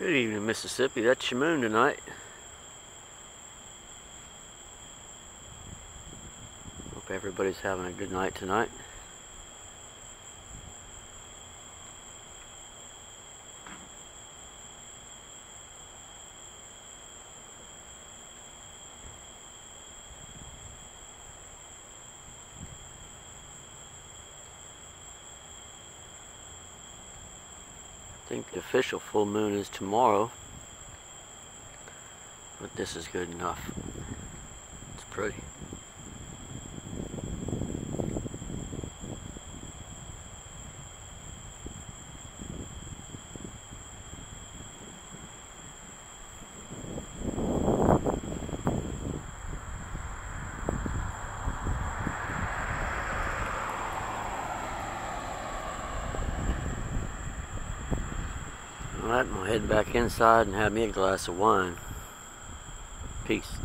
Good evening, Mississippi. That's your moon tonight. Hope everybody's having a good night tonight. Think the official full moon is tomorrow. But this is good enough. It's pretty. Alright, I'm going to head back inside and have me a glass of wine. Peace.